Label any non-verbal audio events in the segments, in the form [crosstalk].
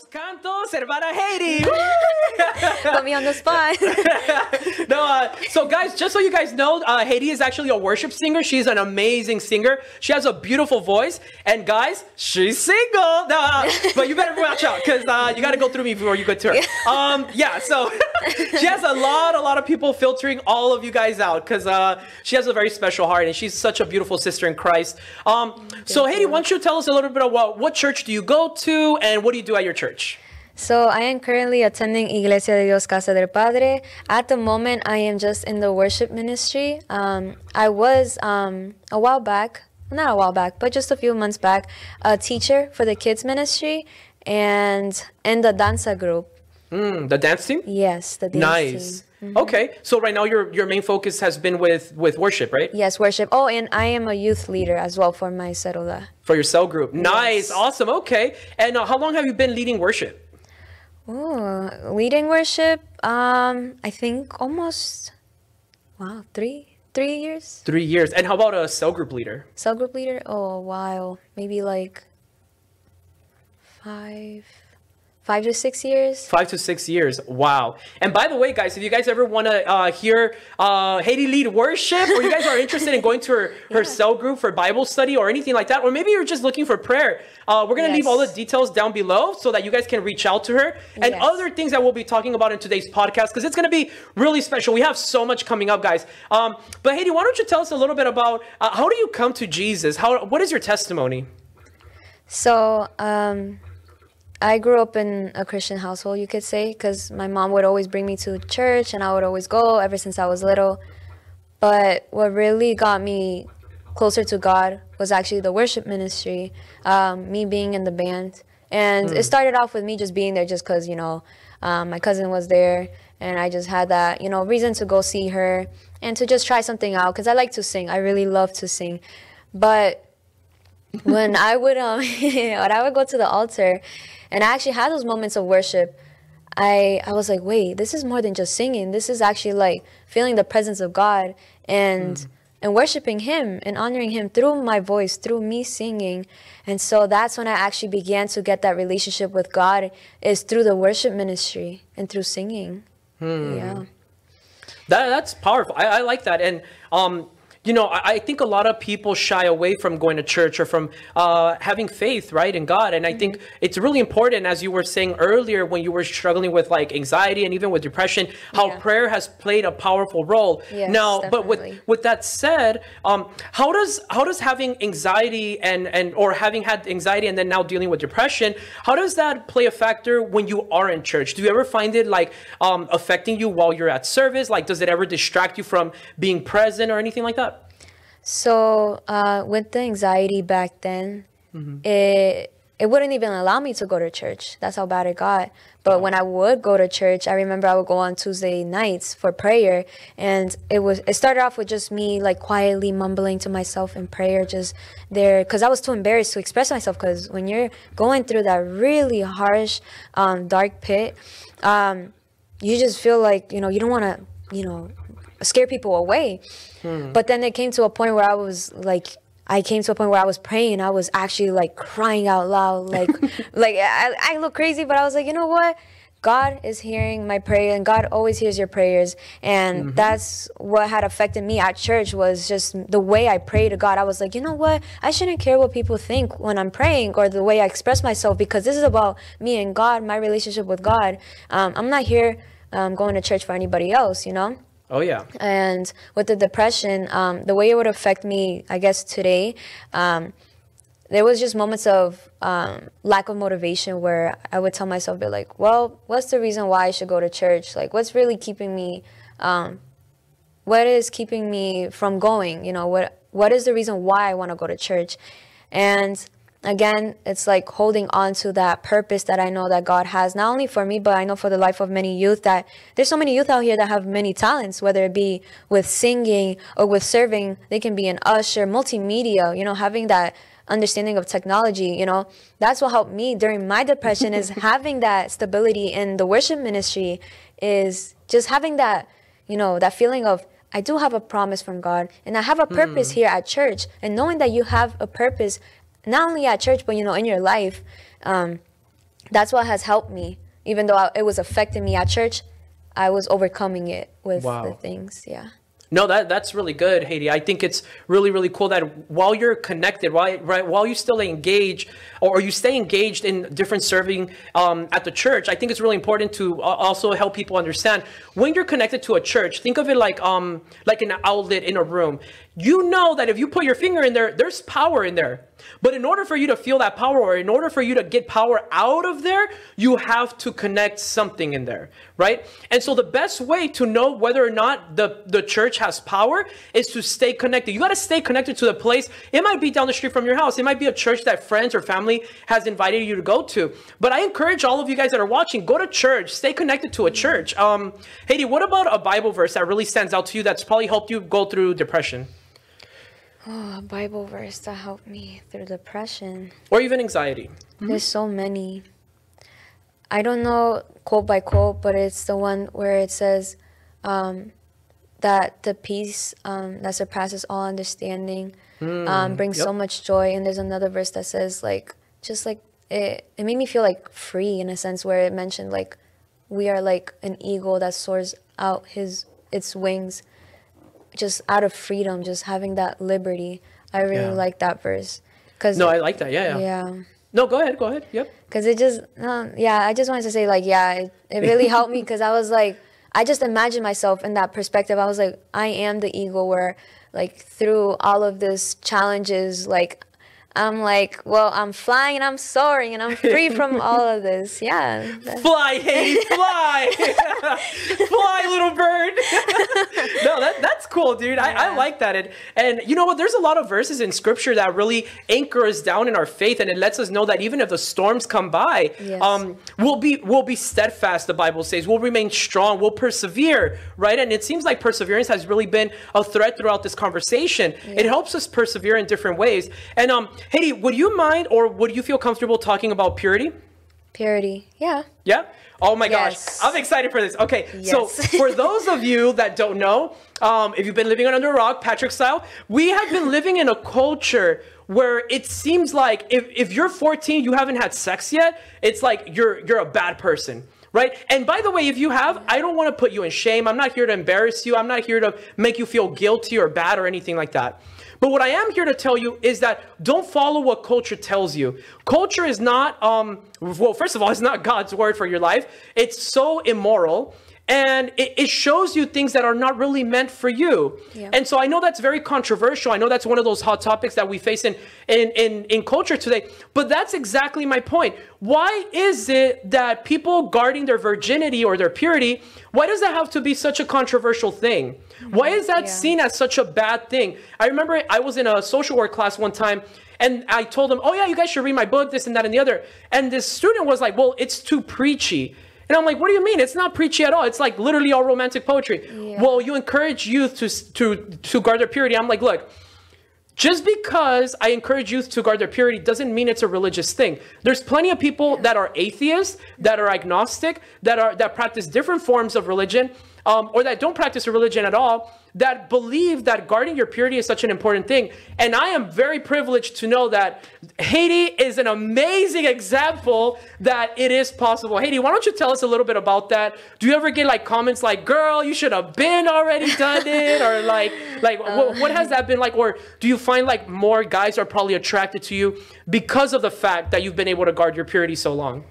Los cantos, hermana Heidy. Put me on the spot. [laughs] no, uh, so guys, just so you guys know, uh, Heidy is actually a worship singer. She's an amazing singer. She has a beautiful voice, and guys, she's single. No, [laughs] but you better watch out because uh, you got to go through me before you go to her. [laughs] Um, yeah, so she has a lot, a lot of people filtering all of you guys out because uh, she has a very special heart, and she's such a beautiful sister in Christ. Um, so Heidy, why don't you tell us a little bit about what church do you go to, and what do you do at your church? So I am currently attending Iglesia de Dios Casa del Padre. At the moment, I am just in the worship ministry. Um, I was um, a while back, not a while back, but just a few months back, a teacher for the kids ministry and in the danza group. Mm, the dance team? Yes, the dance team. Nice. team. Okay, so right now your your main focus has been with with worship, right? Yes, worship. Oh, and I am a youth leader as well for my célula. For your cell group. Nice, awesome. Okay, and uh, how long have you been leading worship? Ooh, leading worship. Um, I think almost, wow, three, three years. Three years. And how about a cell group leader? Cell group leader? Oh, a while. Maybe like five, five to six years. Five to six years. Wow. And by the way, guys, if you guys ever want to uh, hear uh, Heidy lead worship, or you guys are interested in going to her, [laughs] her cell group for Bible study or anything like that, or maybe you're just looking for prayer, uh, we're going to leave all the details down below so that you guys can reach out to her and Yes. other things that we'll be talking about in today's podcast because it's going to be really special. We have so much coming up, guys. Um, but Heidy, why don't you tell us a little bit about uh, how do you come to Jesus? How What is your testimony? So, um, I grew up in a Christian household, you could say, because my mom would always bring me to church and I would always go ever since I was little. But what really got me closer to God was actually the worship ministry, um, me being in the band. And it started off with me just being there just because, you know, um, my cousin was there and I just had that, you know, reason to go see her and to just try something out because I like to sing. I really love to sing. But when I would um [laughs] when I would go to the altar and I actually had those moments of worship, I I was like, wait, this is more than just singing. This is actually like feeling the presence of God and and worshiping him and honoring him through my voice, through me singing. And so that's when I actually began to get that relationship with God is through the worship ministry and through singing. Yeah. That that's powerful. I, I like that, and um, you know, I, I think a lot of people shy away from going to church or from uh, having faith, right, in God. And I think Mm-hmm. it's really important, as you were saying earlier, when you were struggling with like anxiety and even with depression, how Yeah. prayer has played a powerful role. Yes, now, but with with that said, um, how does how does having anxiety and and or having had anxiety and then now dealing with depression, how does that play a factor when you are in church? Do you ever find it like um, affecting you while you're at service? Like, does it ever distract you from being present or anything like that? So uh, with the anxiety back then, it it wouldn't even allow me to go to church. That's how bad it got. But when I would go to church, I remember I would go on Tuesday nights for prayer, and it was it started off with just me like quietly mumbling to myself in prayer, just there, because I was too embarrassed to express myself. Because when you're going through that really harsh, um, dark pit, um, you just feel like you know you don't want to you know scare people away. But then it came to a point where I was like, I came to a point where I was praying. I was actually like crying out loud, like, [laughs] like I, I look crazy, but I was like, you know what? God is hearing my prayer, and God always hears your prayers, and that's what had affected me at church was just the way I pray to God. I was like, you know what? I shouldn't care what people think when I'm praying or the way I express myself because this is about me and God, my relationship with God. Um, I'm not here um, going to church for anybody else, you know Oh yeah. and with the depression um, the way it would affect me i guess today um, there was just moments of um, lack of motivation where i would tell myself be like well what's the reason why i should go to church? Like what's really keeping me um, what is keeping me from going? You know what what is the reason why i want to go to church? And again it's like holding on to that purpose that i know that god has not only for me but i know for the life of many youth that there's so many youth out here that have many talents whether it be with singing or with serving. They can be an usher multimedia you know having that understanding of technology you know. That's what helped me during my depression is [laughs] having that stability in the worship ministry is just having that you know that feeling of i do have a promise from god and i have a purpose hmm. here at church. And knowing that you have a purpose not only at church but you know in your life um, that's what has helped me. Even though I, it was affecting me at church, I was overcoming it with Wow. the things. Yeah. No, that that's really good, Heidy. I think it's really really cool that while you're connected, while right, while you still engage or, you stay engaged in different serving um, at the church, I think it's really important to uh, also help people understand when you're connected to a church. Think of it like um like an outlet in a room. You know that if you put your finger in there, there's power in there. But in order for you to feel that power, or in order for you to get power out of there, you have to connect something in there, right? And so the best way to know whether or not the, the church has power is to stay connected. You got to stay connected to the place. It might be down the street from your house. It might be a church that friends or family has invited you to go to. But I encourage all of you guys that are watching, go to church, stay connected to a church. Um, Heidy, what about a Bible verse that really stands out to you that's probably helped you go through depression Oh, a Bible verse that helped me through depression. or even anxiety? There's so many. I don't know quote by quote, but it's the one where it says um, that the peace um, that surpasses all understanding um, brings so much joy. And there's another verse that says like just like it. It made me feel like free in a sense where it mentioned like we are like an eagle that soars out his its wings, just out of freedom, just having that liberty. I really Yeah. like that verse. Cause No, I like that. Yeah, yeah. yeah. No, go ahead. Go ahead. Yep. Cause it just, um, yeah, I just wanted to say like, yeah, it, it really [laughs] helped me because I was like, I just imagined myself in that perspective. I was like, I am the eagle where, like, through all of this challenges, like, I'm like, well, I'm flying and I'm soaring and I'm free from [laughs] all of this. Yeah. that- Fly, Heidy, [laughs] fly! [laughs] fly, little bird! no, that, that's cool, dude. I, I like that. And, and you know what? There's a lot of verses in scripture that really anchor us down in our faith, and it lets us know that even if the storms come by, Yes. um, we'll be we'll be steadfast. The Bible says we'll remain strong. We'll persevere, right? And it seems like perseverance has really been a thread throughout this conversation. It helps us persevere in different ways. And um, Heidy, would you mind or would you feel comfortable talking about purity? Purity. Yeah. Yeah. Oh my Yes. gosh. I'm excited for this. Okay. yes. So [laughs] for those of you that don't know, um, if you've been living under a rock, Patrick style, we have been [laughs] living in a culture where it seems like if, if you're 14, you haven't had sex yet, it's like you're you're a bad person. Right? And by the way, if you have, I don't want to put you in shame. I'm not here to embarrass you. I'm not here to make you feel guilty or bad or anything like that. But what I am here to tell you is that don't follow what culture tells you. Culture is not, um, well, first of all, it's not God's word for your life. It's so immoral. And it, it shows you things that are not really meant for you. Yeah. And so I know that's very controversial. I know that's one of those hot topics that we face in, in, in, in culture today. But that's exactly my point. Why is it that people guarding their virginity or their purity, why does that have to be such a controversial thing? Mm-hmm. Why is that Yeah. seen as such a bad thing? I remember I was in a social work class one time and I told them, oh yeah, you guys should read my book, this and that and the other. And this student was like, well, it's too preachy. And I'm like, what do you mean? It's not preachy at all. It's like literally all romantic poetry. Yeah. Well, you encourage youth to, to, to guard their purity. I'm like, look, just because I encourage youth to guard their purity doesn't mean it's a religious thing. There's plenty of people that are atheists, that are agnostic, that are that practice different forms of religion, um, or that don't practice a religion at all, that believe that guarding your purity is such an important thing. And I am very privileged to know that Heidy is an amazing example that it is possible. Heidy, why don't you tell us a little bit about that? Do you ever get like comments like, "Girl, you should have been already done it," or like, like what, uh. what has that been like? Or do you find like more guys are probably attracted to you because of the fact that you've been able to guard your purity so long?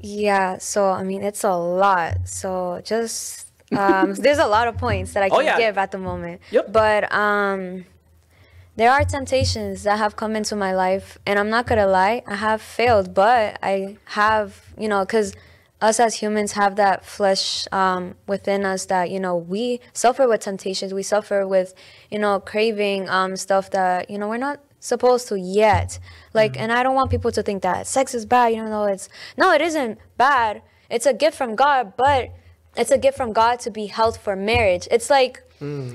Yeah, so I mean, it's a lot. So just um, there's a lot of points that I Oh, can yeah. give at the moment. Yep. But um, there are temptations that have come into my life, and I'm not gonna lie, I have failed, but I have, you know, because us as humans have that flesh um, within us that you know we suffer with temptations. We suffer with, you know, craving um, stuff that you know we're not supposed to yet. Like, and I don't want people to think that sex is bad. You know, it's no, it isn't bad. It's a gift from God, but it's a gift from God to be held for marriage. It's like,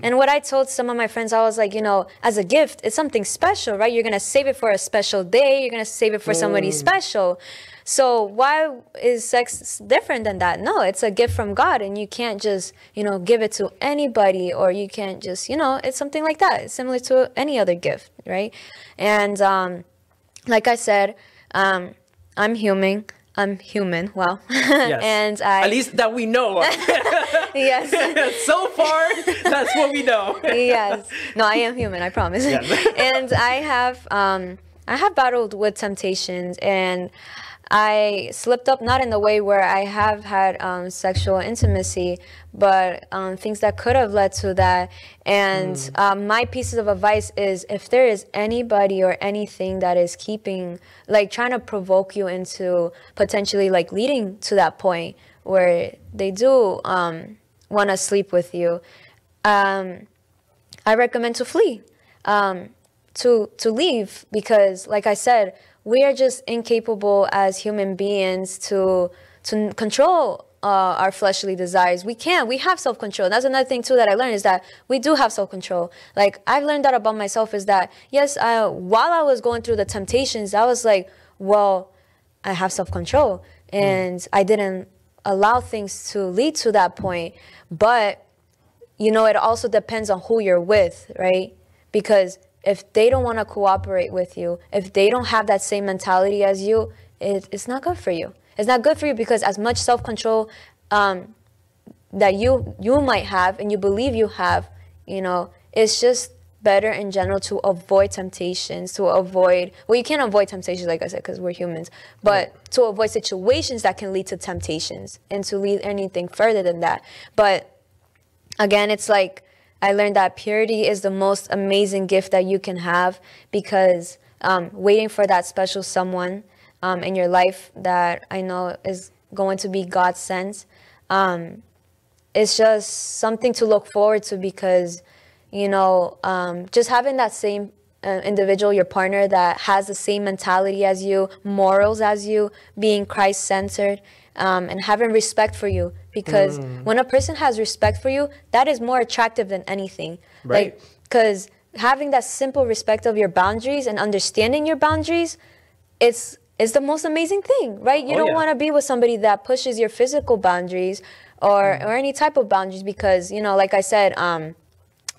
and what I told some of my friends, I was like, you know, as a gift, it's something special, right? You're gonna save it for a special day. You're gonna save it for somebody special. So why is sex different than that? No, it's a gift from God, and you can't just, you know, give it to anybody, or you can't just, you know, it's something like that. It's similar to any other gift, right? And um, like I said, um, I'm human. I'm human. Well, [laughs] Yes. and I At least that we know. [laughs] [laughs] yes. so far, that's what we know. yes. No, I am human. I promise. Yes. and I have um, I have battled with temptations, and I slipped up not in the way where I have had um, sexual intimacy, but um, things that could have led to that. And um, my pieces of advice is if there is anybody or anything that is keeping, like trying to provoke you into potentially like leading to that point where they do um, want to sleep with you, um, I recommend to flee, um, to to leave because, like I said, we are just incapable as human beings to to control uh, our fleshly desires. We can. We have self control. That's another thing too that I learned is that we do have self control. Like I've learned that about myself is that yes, I, while I was going through the temptations, I was like, well, I have self control, and I didn't allow things to lead to that point, but you know, it also depends on who you're with, right? Because if they don't want to cooperate with you, if they don't have that same mentality as you, it, it's not good for you. It's not good for you because as much self control um, that you you might have and you believe you have, you know, it's just better in general to avoid temptations, to avoid well, you can't avoid temptations, like I said, because we're humans, but to avoid situations that can lead to temptations and to lead anything further than that. But again, it's like I learned that purity is the most amazing gift that you can have because um, waiting for that special someone um, in your life that I know is going to be God sent. Um, it's just something to look forward to because, you know, um, just having that same uh, individual, your partner that has the same mentality as you, morals as you, being Christ centered, um, and having respect for you. Because when a person has respect for you, that is more attractive than anything. Right. Like, because having that simple respect of your boundaries and understanding your boundaries, it's it's the most amazing thing, right? You Oh, don't yeah. want to be with somebody that pushes your physical boundaries or Mm. or any type of boundaries because you know, like I said, um,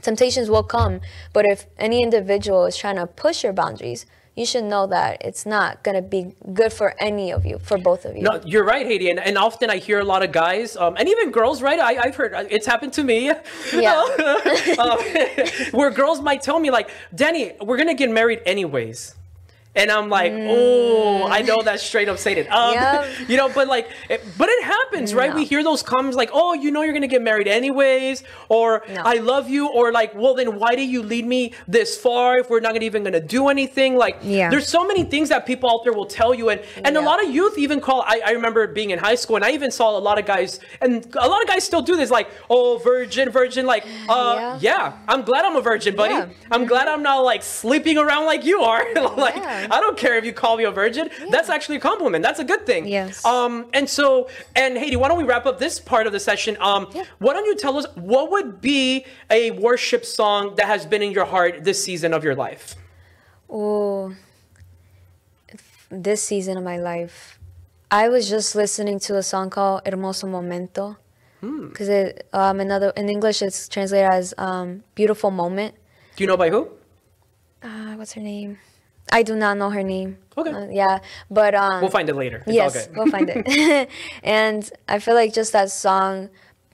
temptations will come. But if any individual is trying to push your boundaries, you should know that it's not gonna be good for any of you, for both of you. No, you're right, Heidy, and, and often I hear a lot of guys, um, and even girls, right? I, I've heard it's happened to me, [laughs] Yeah. [laughs] um, [laughs] where girls might tell me like, "Dany, we're gonna get married anyways." And I'm like, oh, I know that's straight up Satan. [laughs] Um, Yep. You know, but like, it, but it happens, right? No. We hear those comments like, oh, you know, you're gonna get married anyways, or No. I love you, or like, well, then why did you lead me this far if we're not gonna even gonna do anything? Like, Yeah. there's so many things that people out there will tell you, and and a lot of youth even call. I, I remember being in high school, and I even saw a lot of guys, and a lot of guys still do this, like, oh, virgin, virgin, like, uh, yeah, Yeah. I'm glad I'm a virgin, buddy. Yeah. I'm glad I'm not like sleeping around like you are. [laughs] like, Yeah. I don't care if you call me a virgin. That's actually a compliment. That's a good thing. Yes. Um, and so, and Heidy, why don't we wrap up this part of the session? Um, Yeah. why don't you tell us what would be a worship song that has been in your heart this season of your life? Oh, this season of my life, I was just listening to a song called "Hermoso Momento," because it um another in English it's translated as um "Beautiful Moment." Do you know by who? Uh, what's her name? I do not know her name. Okay. Uh, yeah, but um. We'll find it later. It's yes, all good. we'll find it. [laughs] [laughs] and I feel like just that song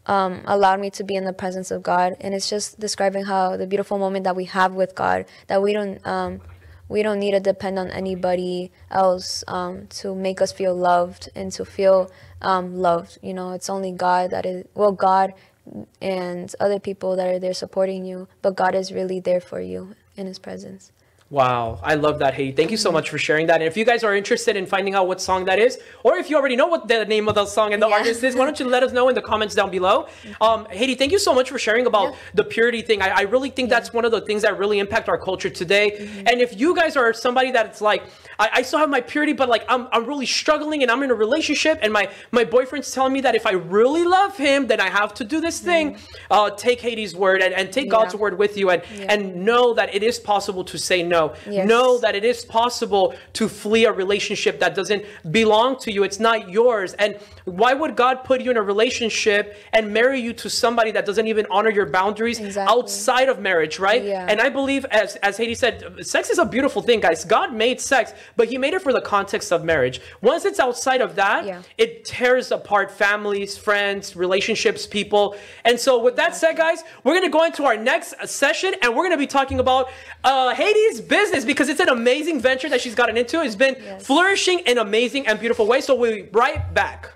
um, allowed me to be in the presence of God, and it's just describing how the beautiful moment that we have with God that we don't um, we don't need to depend on anybody else um, to make us feel loved and to feel um, loved. You know, it's only God that is well, God and other people that are there supporting you, but God is really there for you in His presence. Wow, I love that, Heidy. Thank you so much for sharing that. And if you guys are interested in finding out what song that is, or if you already know what the name of the song and the Yeah. artist is, why don't you let us know in the comments down below? Um, Heidy, thank you so much for sharing about the purity thing. I, I really think that's one of the things that really impact our culture today. And if you guys are somebody that's like, I, I still have my purity, but like I'm, I'm really struggling and I'm in a relationship and my, my boyfriend's telling me that if I really love him, then I have to do this thing. Uh, take Heidy's word and, and take God's word with you and, Yeah. and know that it is possible to say no know. Yes. Know that it is possible to flee a relationship that doesn't belong to you. It's not yours. And why would God put you in a relationship and marry you to somebody that doesn't even honor your boundaries Exactly. outside of marriage, right? Yeah. And I believe, as as Heidy said, sex is a beautiful thing, guys. God made sex, but He made it for the context of marriage. Once it's outside of that, Yeah. it tears apart families, friends, relationships, people. And so, with that said, guys, we're gonna go into our next session, and we're gonna be talking about uh, Heidy's business because it's an amazing venture that she's gotten into. It's been Yes. flourishing in amazing and beautiful ways. So we'll be right back.